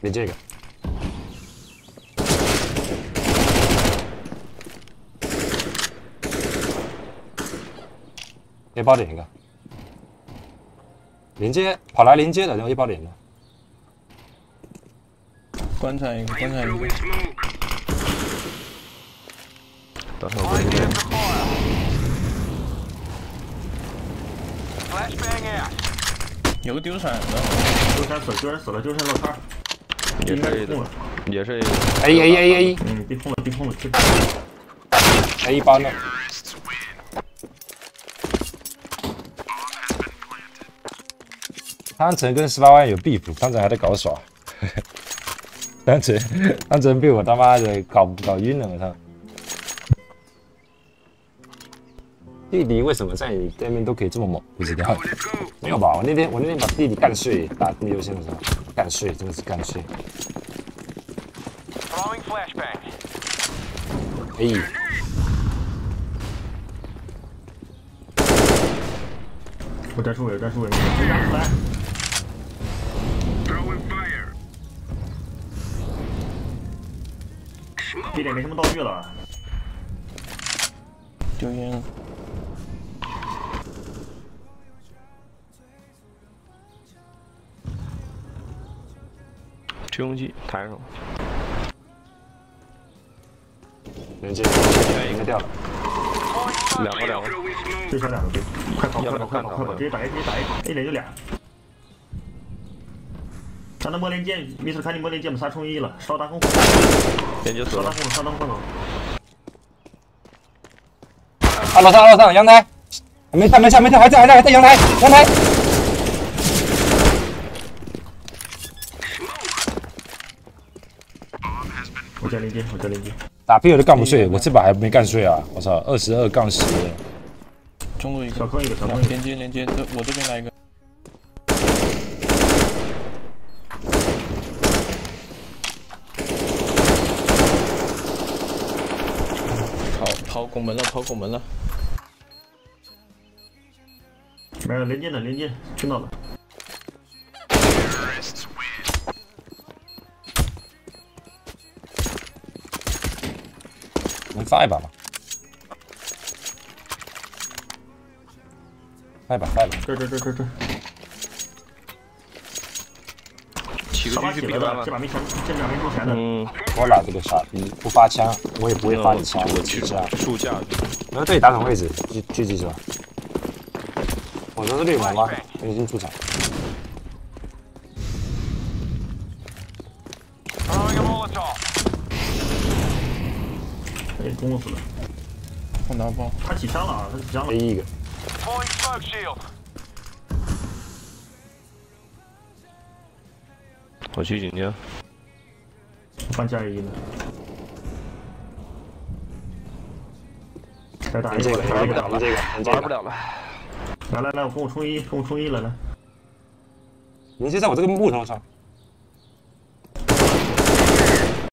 连这个。A 包点一个，连接跑来连接的，然后 A 包点的。观察一个，观察一个。等会我这边。有个丢闪的，丢闪死，丢闪死了，丢闪落叉。也是 A 的，也是 A 的。A A A A。嗯，被控了，被控了，去。A 包呢？汤臣跟十八万有 beef，汤臣还在搞耍。汤臣，汤臣被我他妈的搞搞晕了，我操！弟弟为什么在你对面都可以这么猛？不知道，没有吧？我那天我那天把弟弟干碎，打第六线的时候干碎，真的是干碎。哎。我战术尾，战术尾，来。这点没什么道具了。丢烟。吹风机抬上。连接，全应该掉了。两个两个，最少两个，快跑快跑快跑快跑，直接打 A 直接打 A，A 连就俩。咱的摸连接，密斯看你摸连接，我们仨冲一了，烧大空火。连接死了。烧大空火，烧大空火。啊，楼上楼上阳台，没下没下没下，还在还在还在阳台阳台。我加连接，我加连接。打 P 我都干不碎，我这把还没干碎啊！我操，二十二杠十。中路一个，小坑一个，小坑一个。连接连接，这我这边来一个。跑跑拱门了，跑拱门了。没有连接呢，连接听到了。能发一把吗？发一把，发一把。这这这这这。起个狙击了的，这把没钱，这把没中钱的。嗯。我哪这个傻逼不发枪，我也不会发你枪，我去架。树架。然后对打什么位置？狙狙击是吧？我说是绿魔吗？已经出场。被攻死了，我拿包。他起枪了啊！他起枪了。A 一个。我去警戒。换加一了。再打一个，玩不了了，这个玩不了了。来来来，我跟我冲一，跟我冲一了来。你就在我这个木头上。